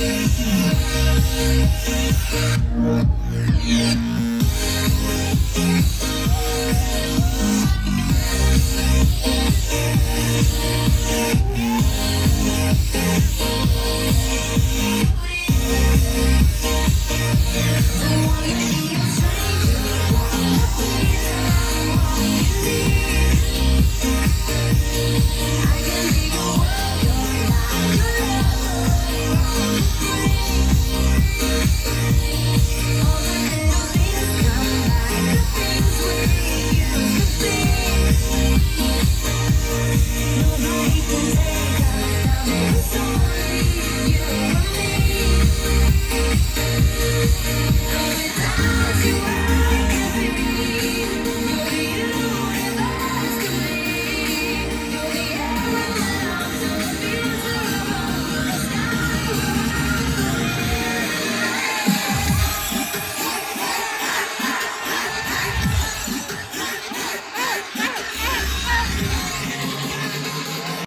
I wanna see you. you.